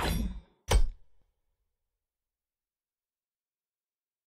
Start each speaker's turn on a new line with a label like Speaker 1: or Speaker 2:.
Speaker 1: Bye.